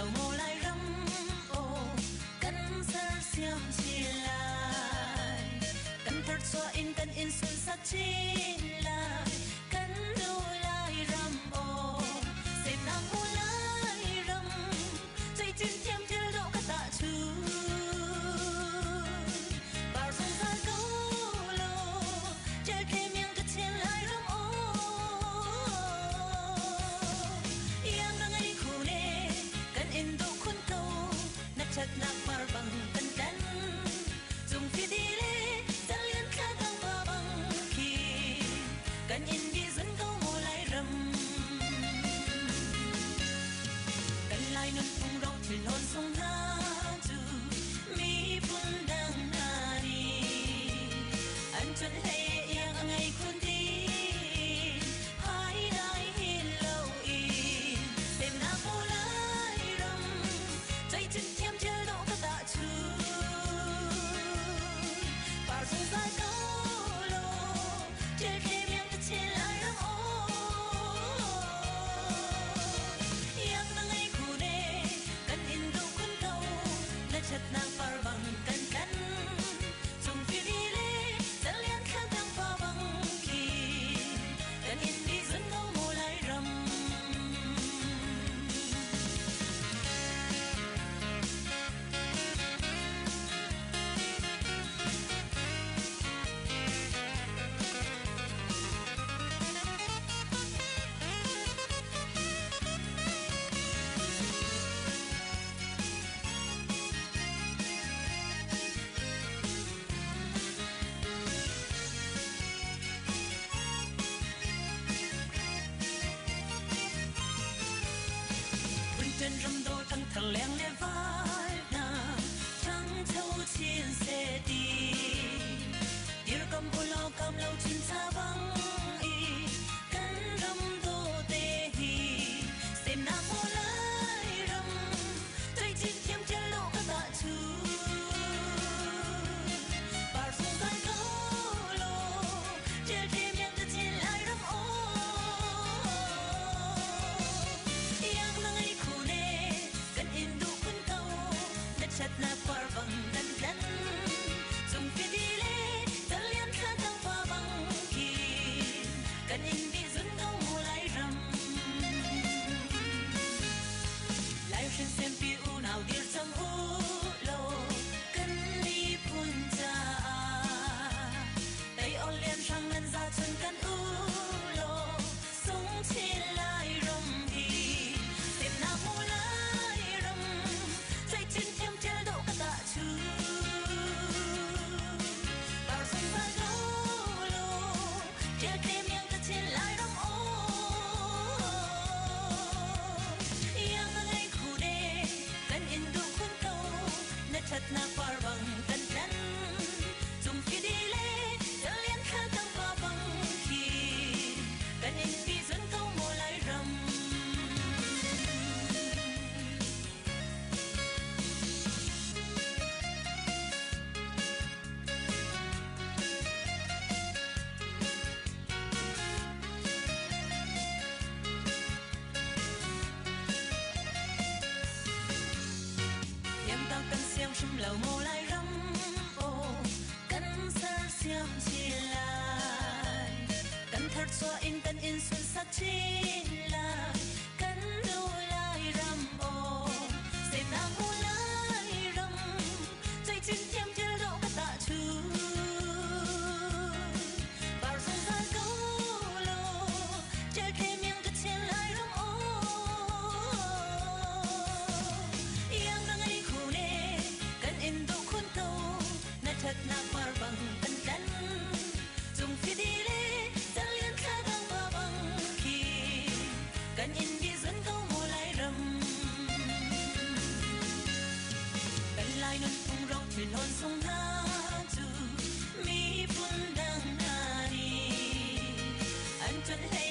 流無賴任哦，跟身相起來，跟他做因跟因算殺氣。亮的。sinh tân xuân sắc chi là cắn đâu lại rầm ồ sẽ ta mua lại rầm chạy chim thêm chưa đâu bắt tạ chú ta câu lô chơi khi miệng cứ chen lại rầm ồ yang đang đi khu nè cắn in đâu khôn nát thật nát mar bằng tân tân dùng phi đi mi pun dang nari an chun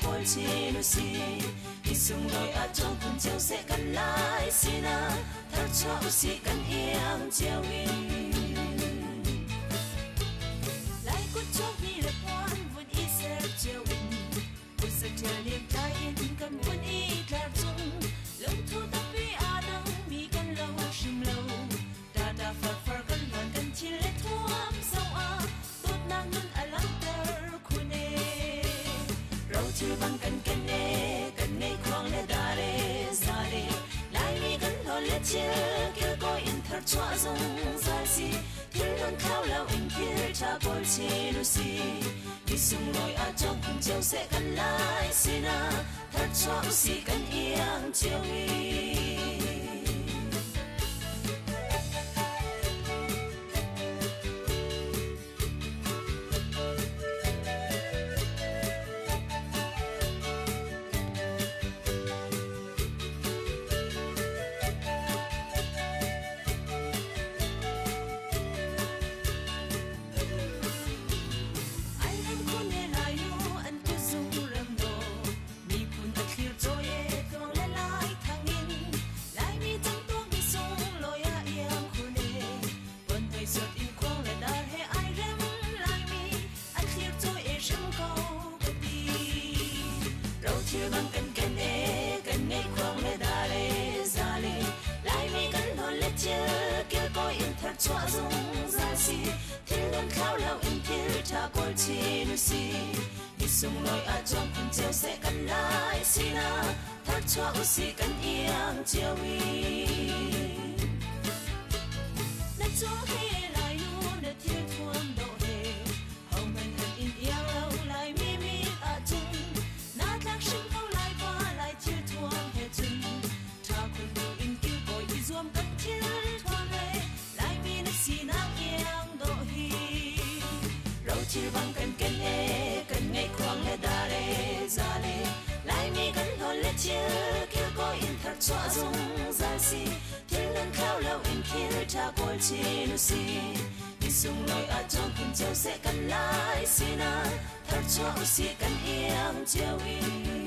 kia bol chi nu si đi sung đôi a trong cùng chiều sẽ cần lại si na thar cho si cần hiang chiều in lại cút cho đi là quan vun i sẽ chiều in u sẽ chiều liêm trái in cần vun i ra chung lâu thu chua zong za si thiên đơn khao lao in kia cha bol chi lu si đi sung lối a trong cùng chiều sẽ cần lại xin à Thật chua si gần iang chiều đi chi nu si đi sung loi a trong kun chiều sẽ cần lại xin à thật cho u si cần iang chiều wi na cho he cha bol chi nu si đi sung loi a trong cùng chiều sẽ cần lại xin à thar chua si cần iang chiều in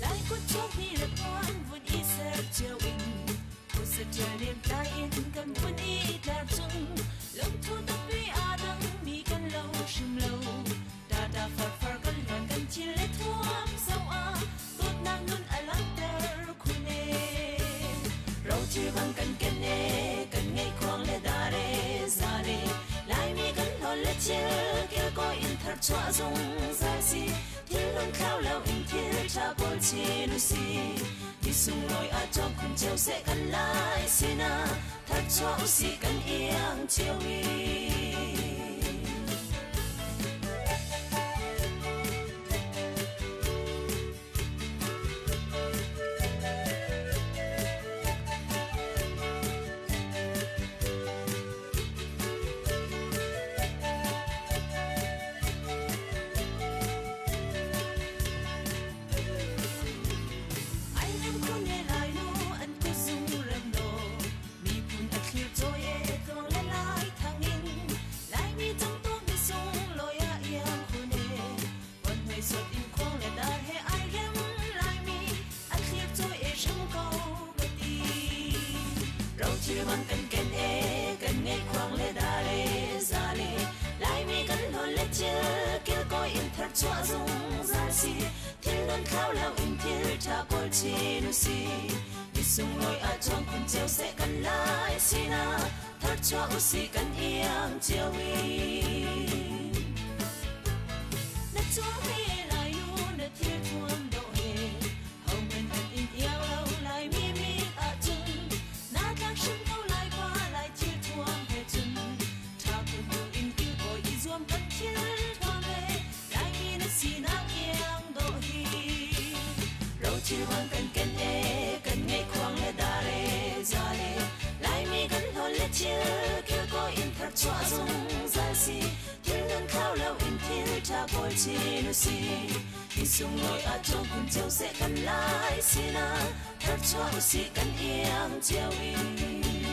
lại cút chốc đi là con vun i rau kan kan ne kan ngai khong le dare re lai mi kan lo le che ke ko in thar chwa zong za si. Thiên lon khao lâu in kia cha bol chi nu si. Ti sung loi a trong kun cheu se kan lai sina à thar chua si kan e iang cheu wi chua dung ra si thiên đơn khao lâu in thiên cha bol chi nu si đi sung loi a trong cùng chiều sẽ cần lại xin à thật cho u si cần iang chiều wi na cho he lai nu na thiên thuam chi nu si thì sung lối ở trong cùng châu sẽ cần lại xin à thật cho si cần yêu chiều in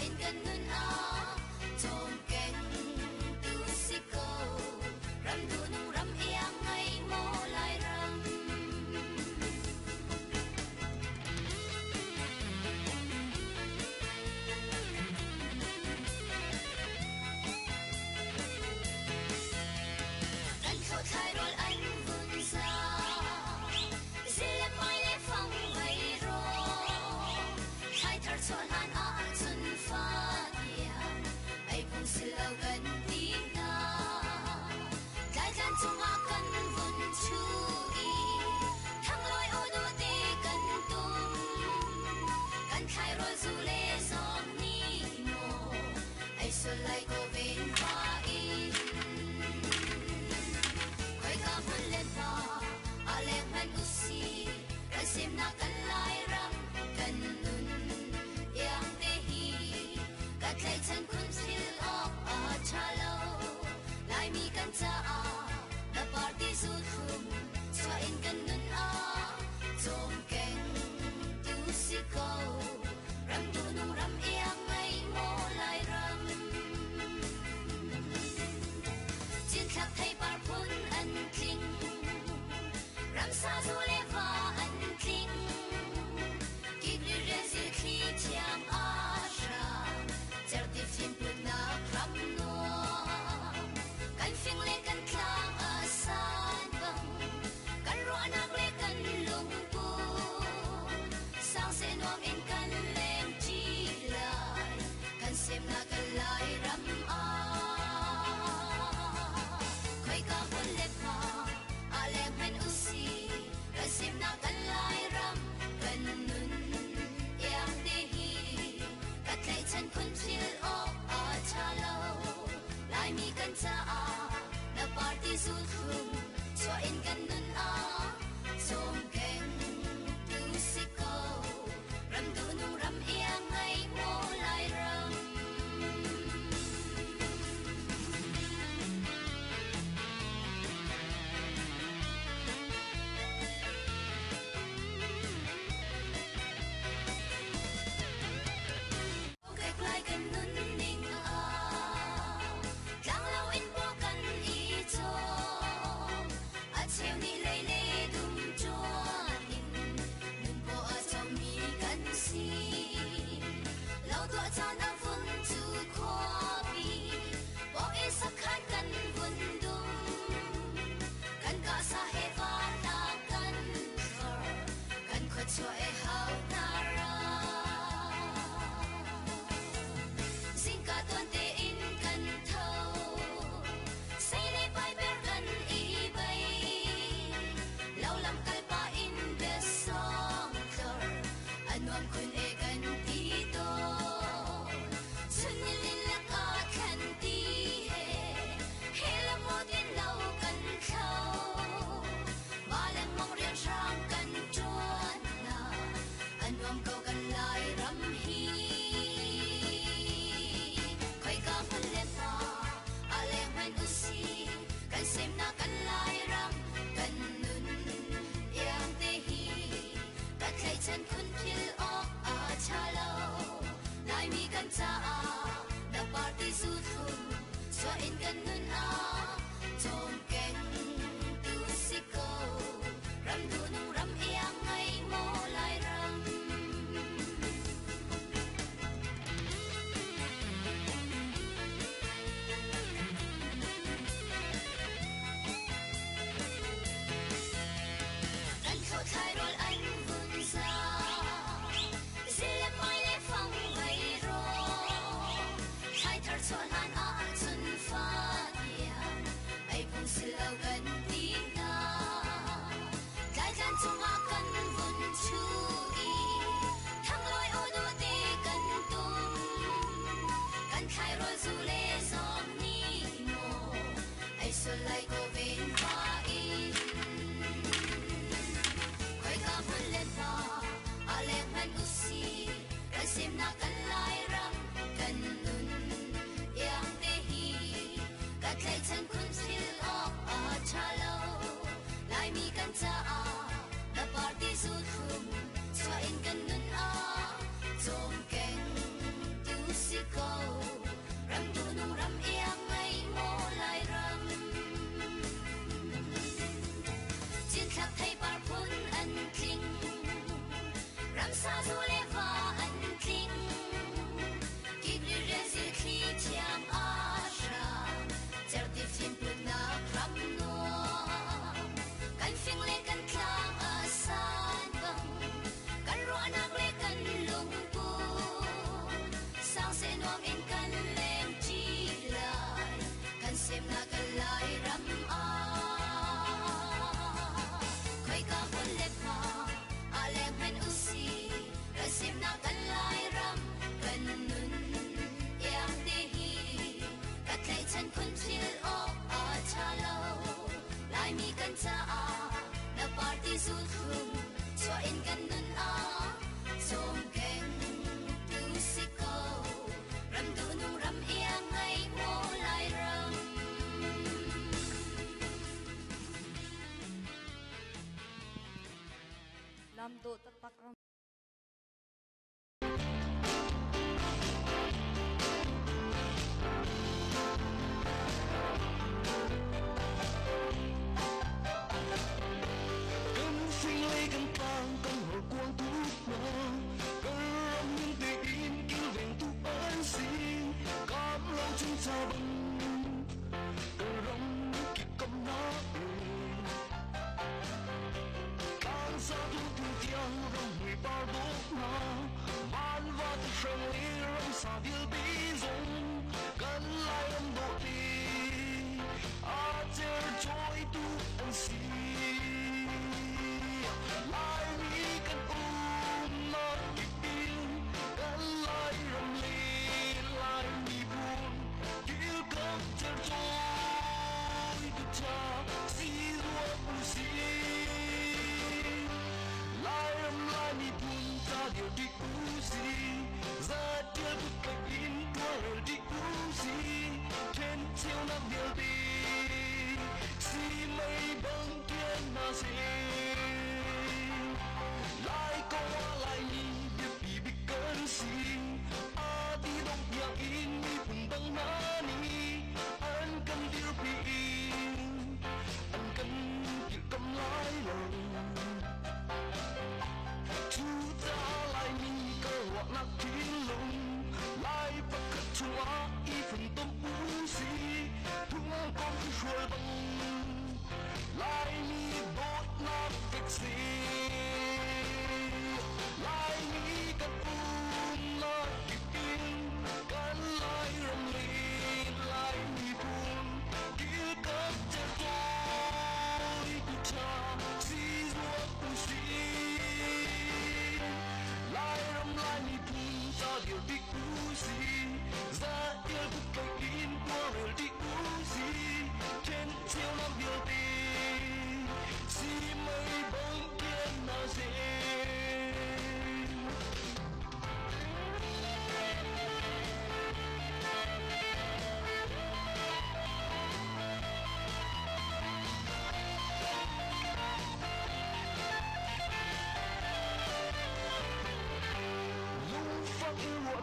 sa du le You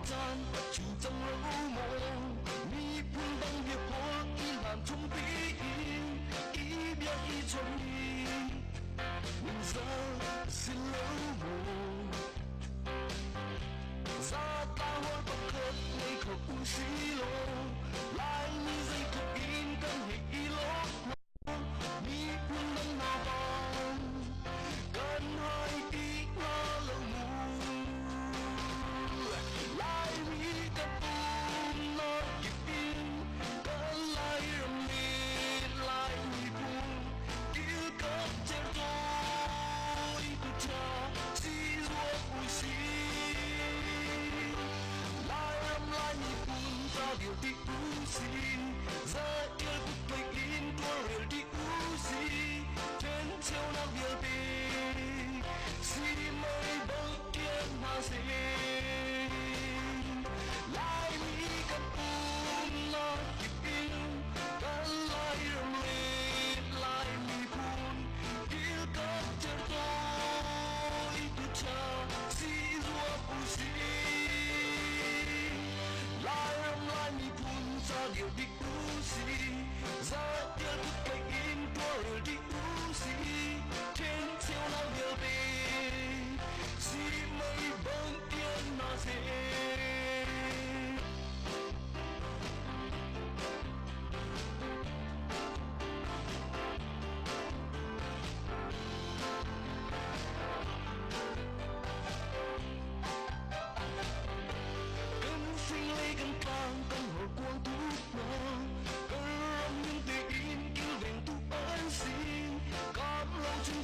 站，全镇老，你盼望越可见难从彼岸，已约已重现，年少是老梦。撒旦开不给，你。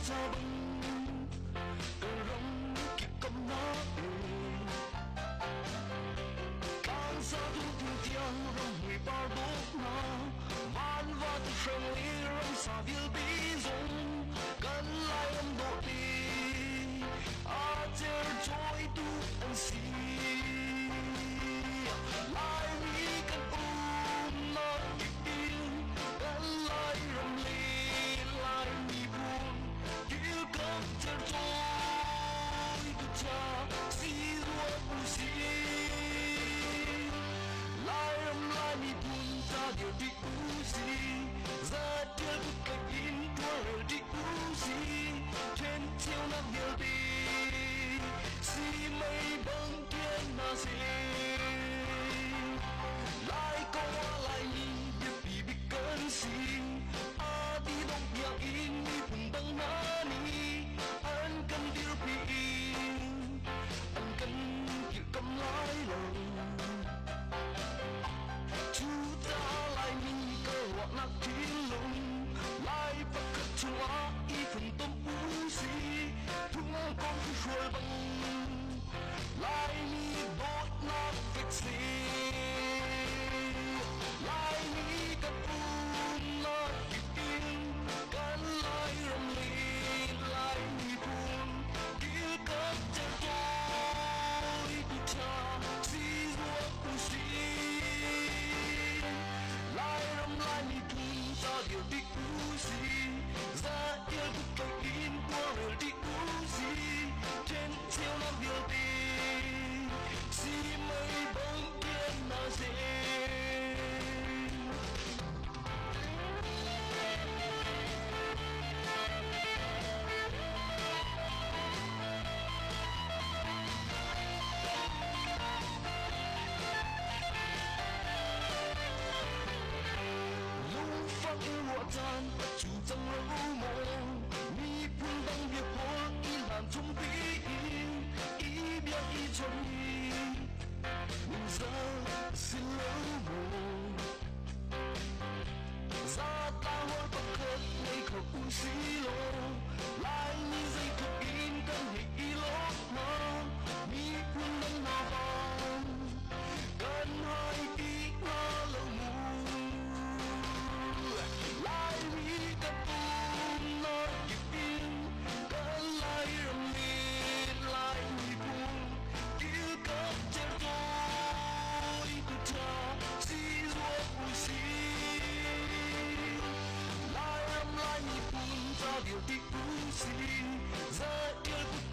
trouble done. 我的无情再也不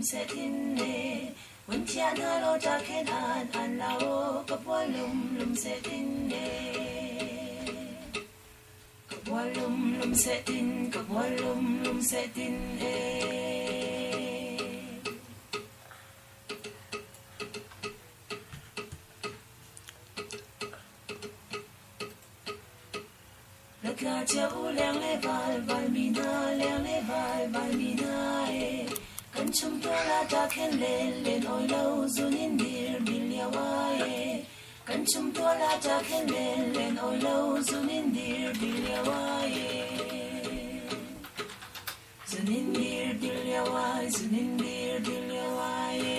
lum se tin de win tia na lo ta ken an an la o ka po lum lum se tin de ka po lum lum se tin ka po lum lum se tin de Let's not you, let me vibe, vibe me now, let me vibe, vibe me now in chung tua la ta khen lên lên ôi lâu run in dir bil ya wae cần chung tua la ta khen lên lên ôi lâu run in dir bil ya wae run in dir bil ya wae run in dir bil ya wae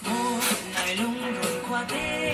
một ngày lung run qua tên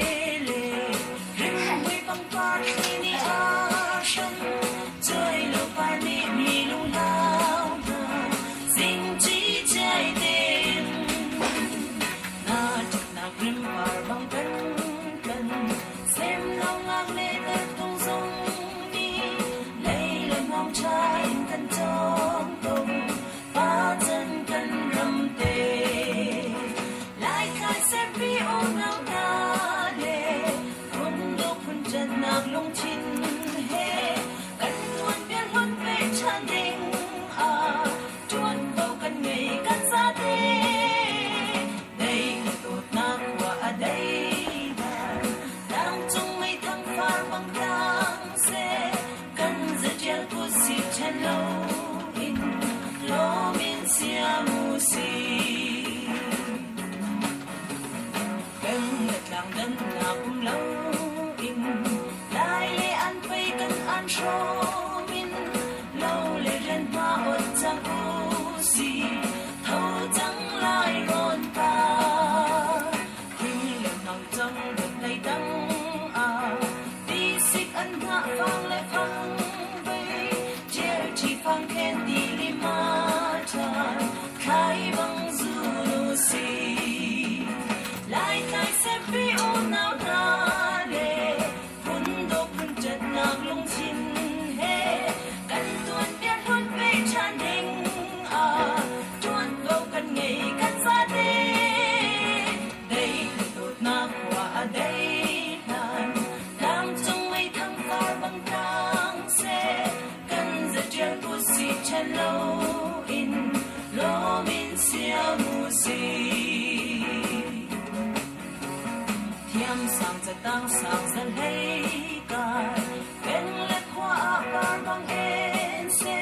thiam sang cha tang sang san hey kai ven le khoa ban bằng en xe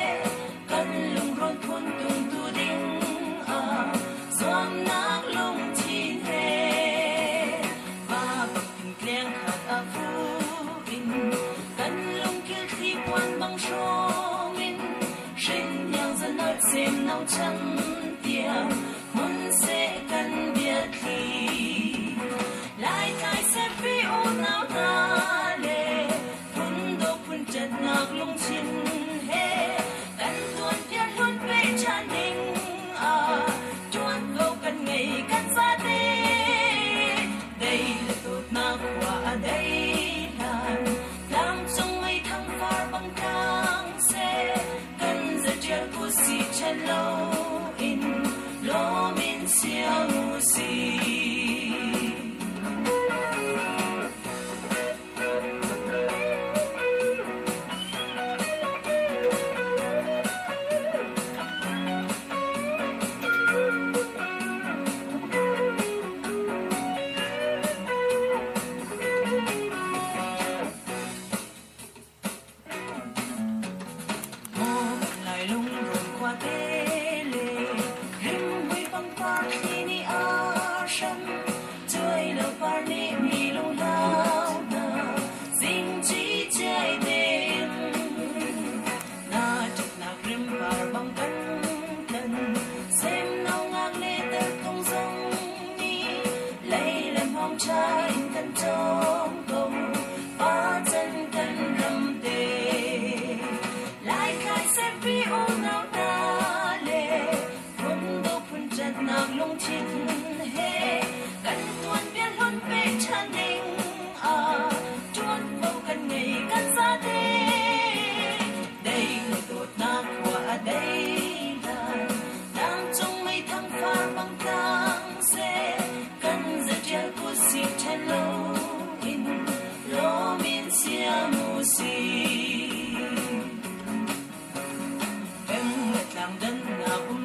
kan lùng ron thun tung tu đinh à zom nak lùng chin he ba bak ting kleng khat a phu in kan lùng kil thi quan bằng sho min sinh yang zan nat xem nau chan tiang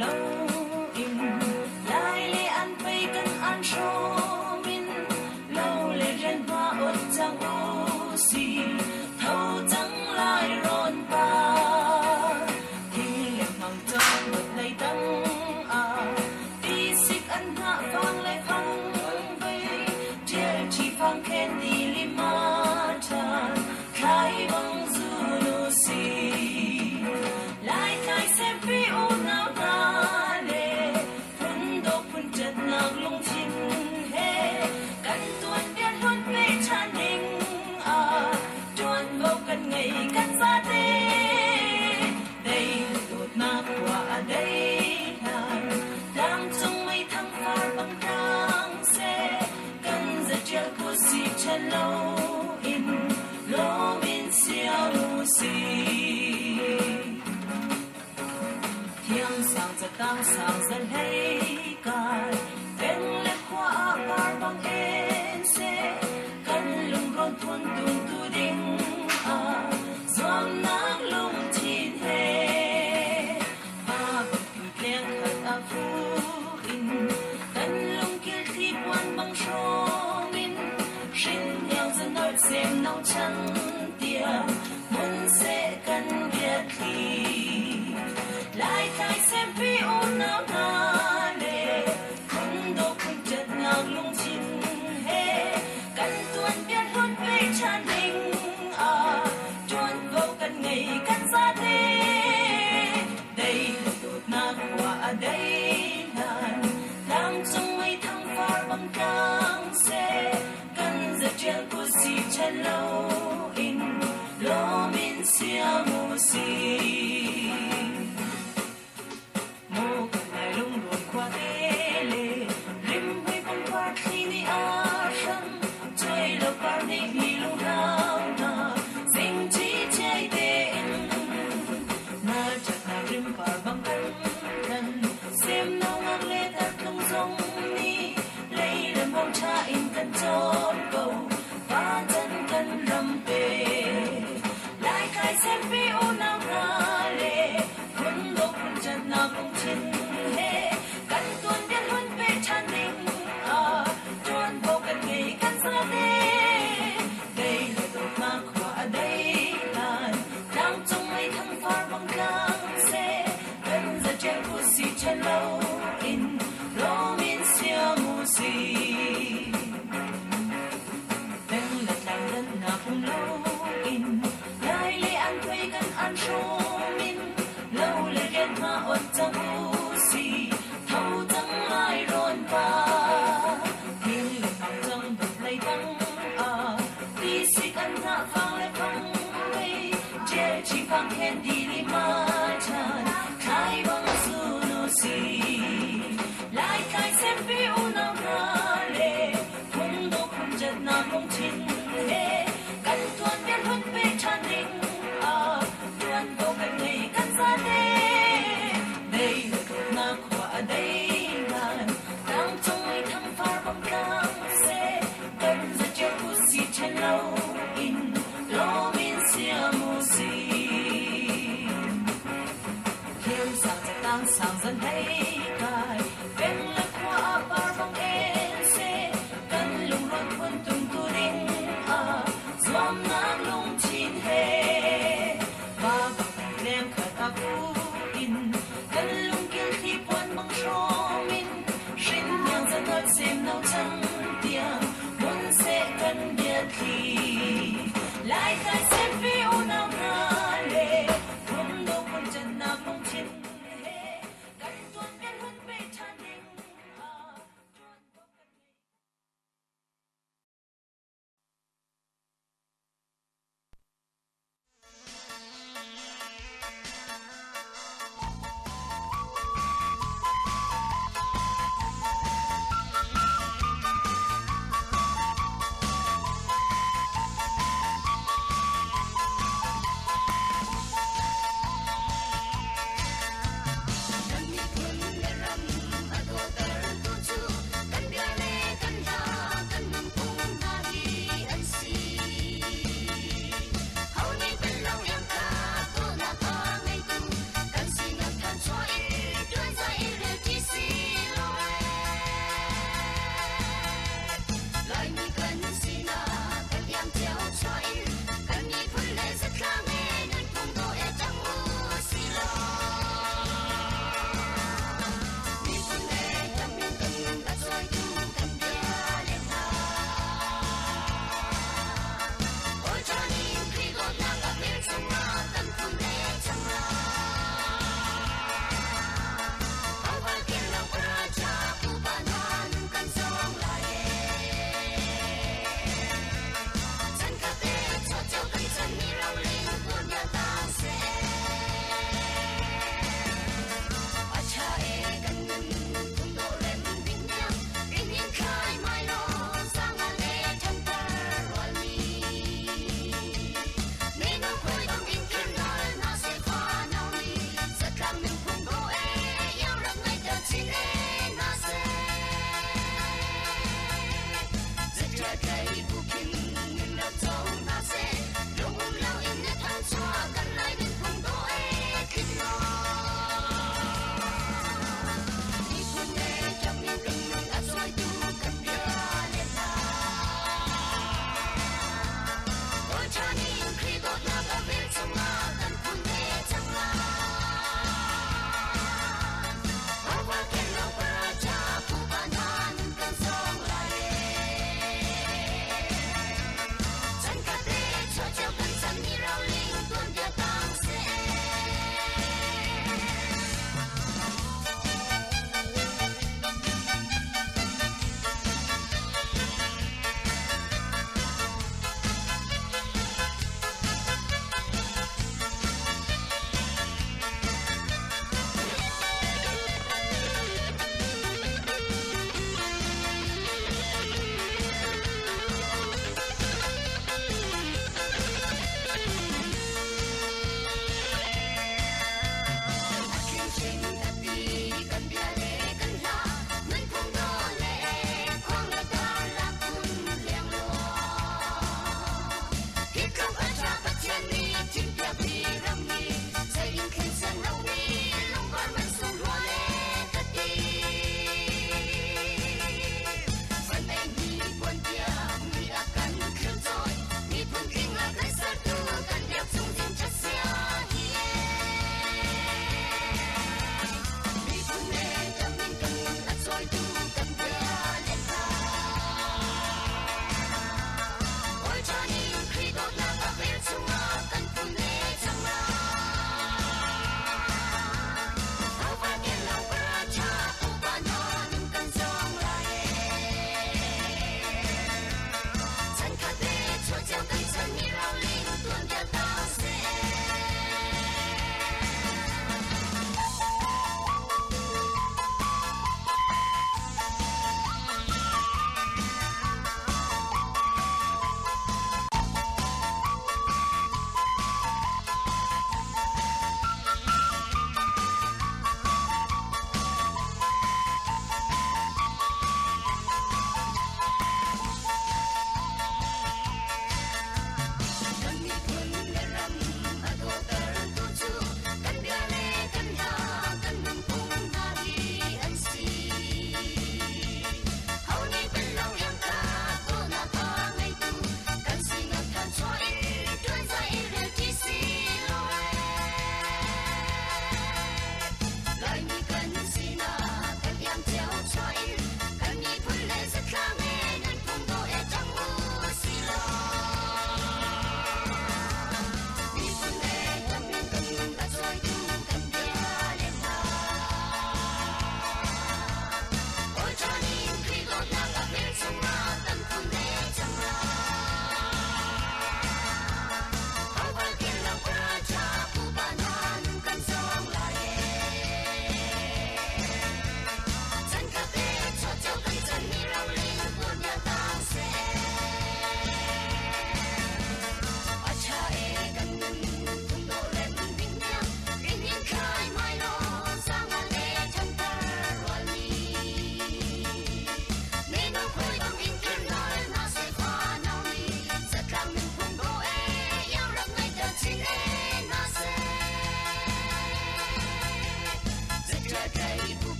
na take me away. did it.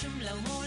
trembla go.